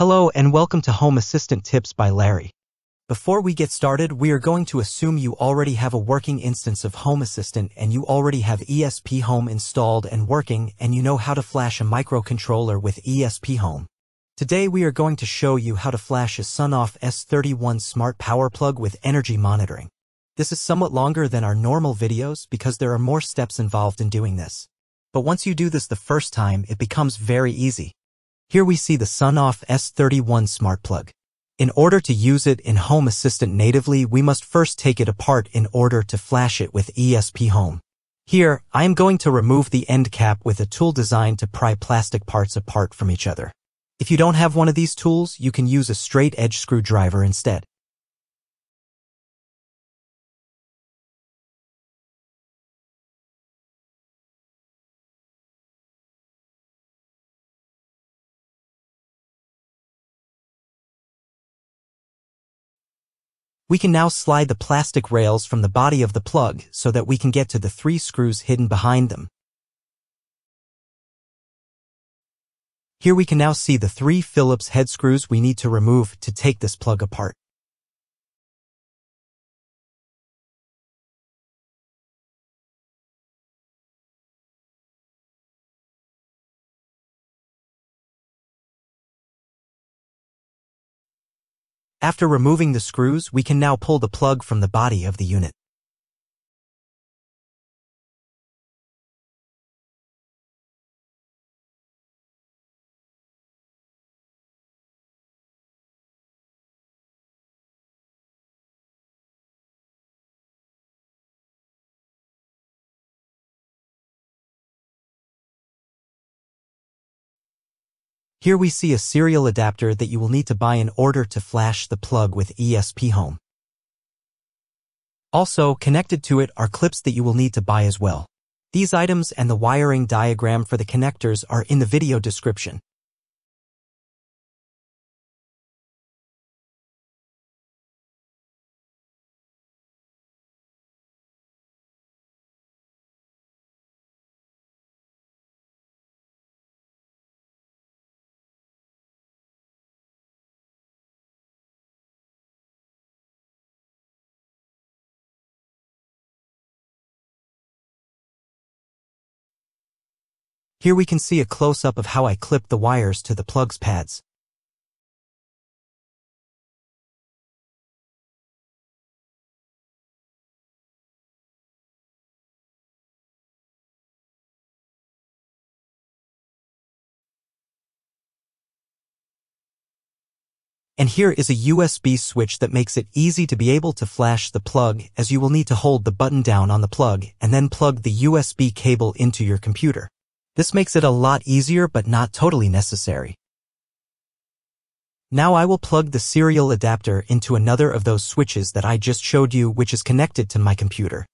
Hello and welcome to Home Assistant Tips by Larry. Before we get started, we are going to assume you already have a working instance of Home Assistant and you already have ESP Home installed and working and you know how to flash a microcontroller with ESP Home. Today we are going to show you how to flash a Sonoff S31 smart power plug with energy monitoring. This is somewhat longer than our normal videos because there are more steps involved in doing this. But once you do this the first time, it becomes very easy. Here we see the Sonoff S31 smart plug. In order to use it in Home Assistant natively, we must first take it apart in order to flash it with ESP Home. Here, I am going to remove the end cap with a tool designed to pry plastic parts apart from each other. If you don't have one of these tools, you can use a straight edge screwdriver instead. We can now slide the plastic rails from the body of the plug so that we can get to the three screws hidden behind them. Here we can now see the three Phillips head screws we need to remove to take this plug apart. After removing the screws, we can now pull the plug from the body of the unit. Here we see a serial adapter that you will need to buy in order to flash the plug with ESP Home. Also, connected to it are clips that you will need to buy as well. These items and the wiring diagram for the connectors are in the video description. Here we can see a close-up of how I clipped the wires to the plug's pads. And here is a USB switch that makes it easy to be able to flash the plug as you will need to hold the button down on the plug and then plug the USB cable into your computer. This makes it a lot easier but not totally necessary. Now I will plug the serial adapter into another of those switches that I just showed you which is connected to my computer.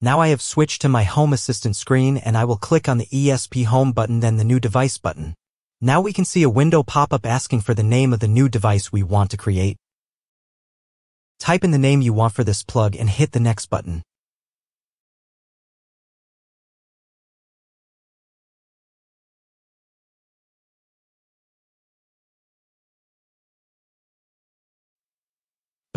Now I have switched to my Home Assistant screen and I will click on the ESP Home button then the New Device button. Now we can see a window pop up asking for the name of the new device we want to create. Type in the name you want for this plug and hit the Next button.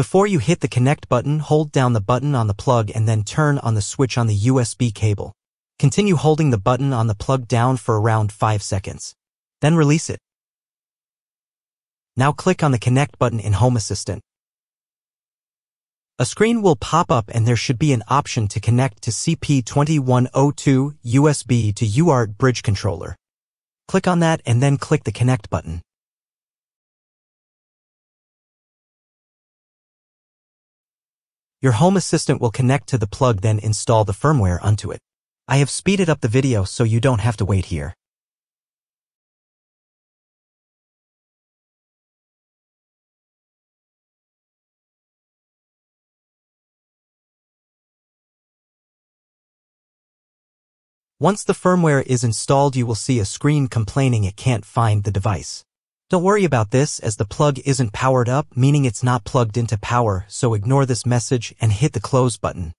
Before you hit the connect button, hold down the button on the plug and then turn on the switch on the USB cable. Continue holding the button on the plug down for around 5 seconds. Then release it. Now click on the connect button in Home Assistant. A screen will pop up and there should be an option to connect to CP2102 USB to UART bridge controller. Click on that and then click the connect button. Your Home Assistant will connect to the plug then install the firmware onto it. I have speeded up the video so you don't have to wait here. Once the firmware is installed you will see a screen complaining it can't find the device. Don't worry about this as the plug isn't powered up, meaning it's not plugged into power, so ignore this message and hit the close button.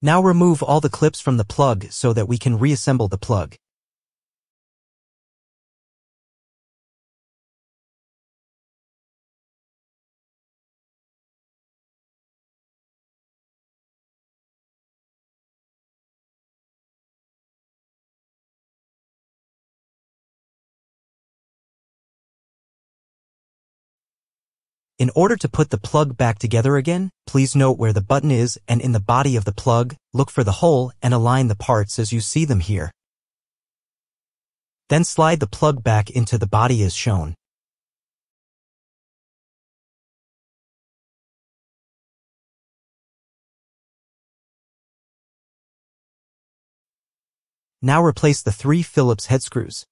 Now remove all the clips from the plug so that we can reassemble the plug. In order to put the plug back together again, please note where the button is and in the body of the plug, look for the hole and align the parts as you see them here. Then slide the plug back into the body as shown. Now replace the three Phillips head screws.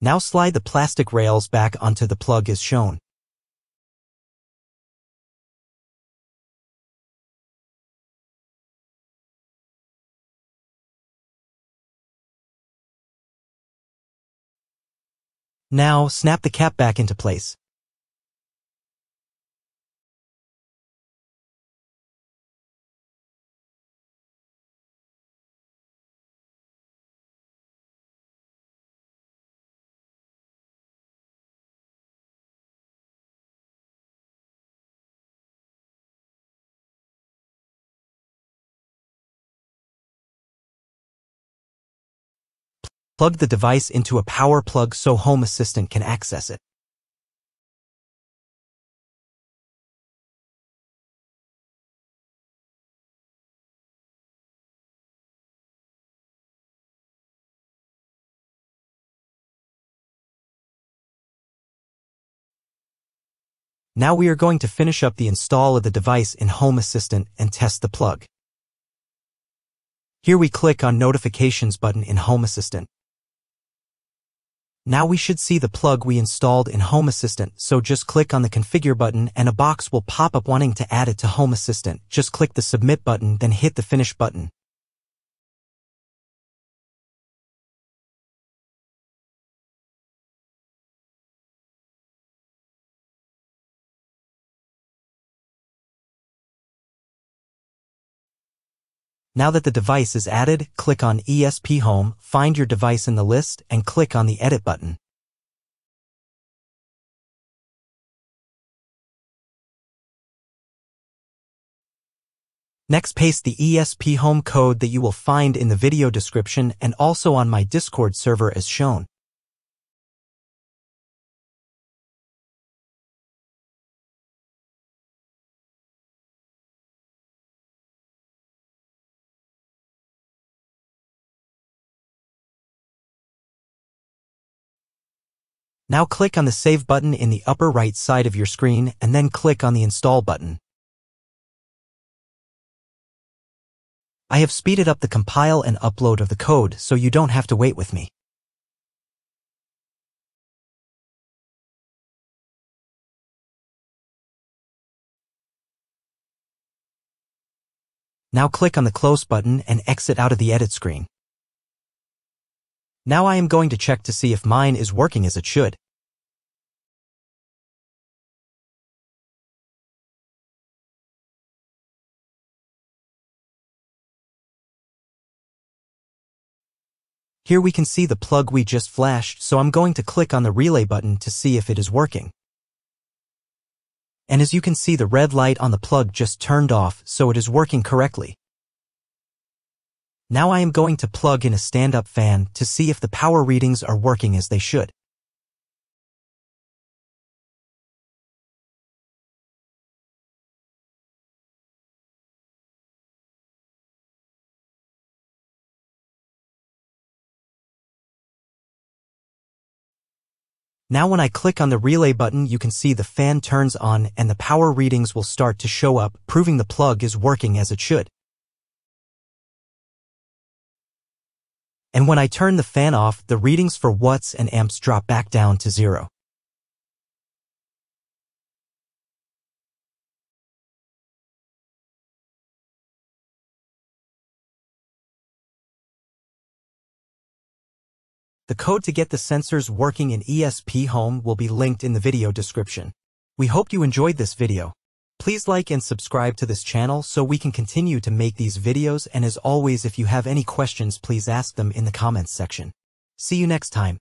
Now slide the plastic rails back onto the plug as shown. Now, snap the cap back into place. Plug the device into a power plug so Home Assistant can access it. Now we are going to finish up the install of the device in Home Assistant and test the plug. Here we click on Notifications button in Home Assistant. Now we should see the plug we installed in Home Assistant, so just click on the Configure button and a box will pop up wanting to add it to Home Assistant. Just click the Submit button, then hit the Finish button. Now that the device is added, click on ESP Home, find your device in the list, and click on the Edit button. Next paste the ESP Home code that you will find in the video description and also on my Discord server as shown. Now click on the Save button in the upper right side of your screen and then click on the Install button. I have speeded up the compile and upload of the code so you don't have to wait with me. Now click on the Close button and exit out of the edit screen. Now I am going to check to see if mine is working as it should. Here we can see the plug we just flashed, so I'm going to click on the relay button to see if it is working. And as you can see the red light on the plug just turned off, so it is working correctly. Now I am going to plug in a stand-up fan to see if the power readings are working as they should. Now when I click on the relay button you can see the fan turns on and the power readings will start to show up, proving the plug is working as it should. And when I turn the fan off, the readings for watts and amps drop back down to zero. The code to get the sensors working in ESP Home will be linked in the video description. We hope you enjoyed this video. Please like and subscribe to this channel so we can continue to make these videos and as always if you have any questions please ask them in the comments section. See you next time.